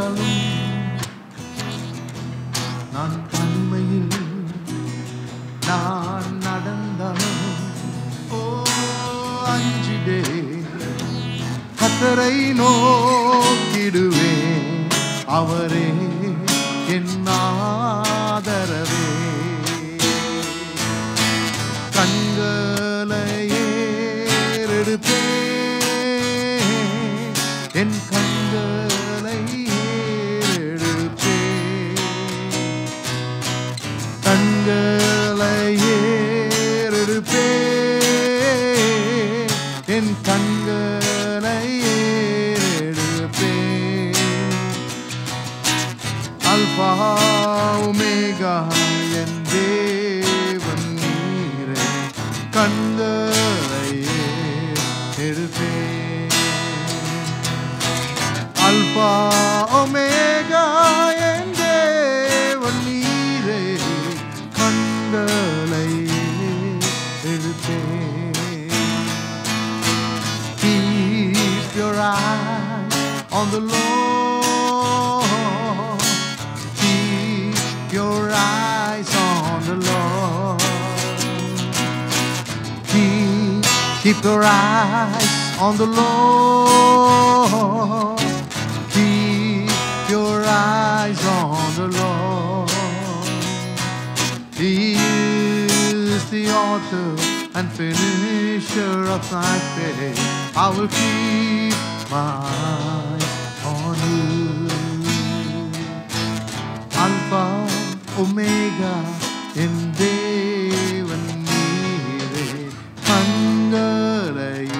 இருந்தாலும் நான் தனிமையில் நான் நடந்தாலும் ஓ அஞ்சிடே கத்தரை நோக்கிடுவே அவரே என் ஆதரவே. கண்களை என் என் கண்களை ஏறெடுப்பேன். அல்பா உமேகா என் தேவன் நீரே கண்களை எடுப்பேன் அல்பா on the Lord. Keep your eyes on the Lord. Keep, keep your eyes on the Lord. Keep your eyes on the Lord. He is the author and finisher of my faith. I will keep my on you. Alpha, Omega, in Devan Nire, Angalaye,